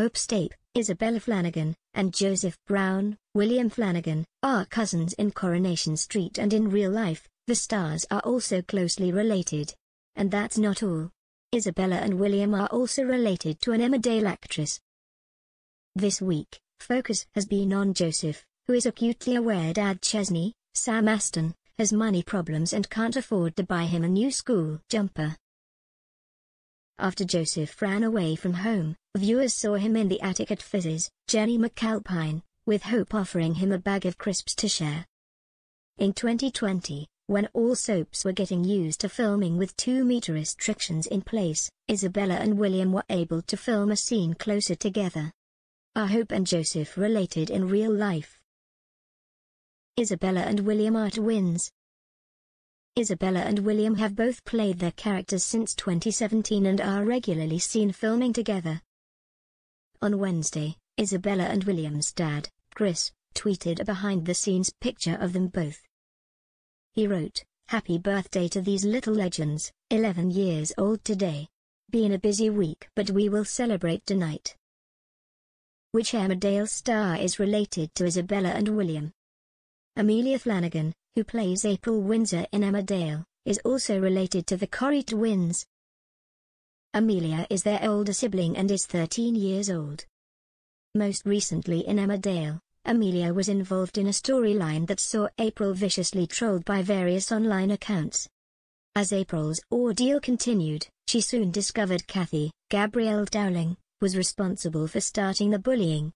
Hope Stape, Isabella Flanagan, and Joseph Brown, William Flanagan, are cousins in Coronation Street and in real life, the stars are also closely related. And that's not all. Isabella and William are also related to an Emmerdale actress. This week, focus has been on Joseph, who is acutely aware Dad Chesney, Sam Aston, has money problems and can't afford to buy him a new school jumper. After Joseph ran away from home, viewers saw him in the attic at Fizz's, Jennie McAlpine, with Hope offering him a bag of crisps to share. In 2020, when all soaps were getting used to filming with two-meter restrictions in place, Isabella and William were able to film a scene closer together. Are Hope and Joseph related in real life? Isabella and William are twins, Isabella and William have both played their characters since 2017 and are regularly seen filming together. On Wednesday, Isabella and William's dad, Chris, tweeted a behind-the-scenes picture of them both. He wrote, Happy birthday to these little legends, 11 years old today. Been a busy week but we will celebrate tonight. Which Emmerdale star is related to Isabella and William? Amelia Flanagan, who plays April Windsor in Emmerdale, is also related to the Corrie twins. Amelia is their older sibling and is 13 years old. Most recently in Emmerdale, Amelia was involved in a storyline that saw April viciously trolled by various online accounts. As April's ordeal continued, she soon discovered Cathy, Gabrielle Dowling, was responsible for starting the bullying.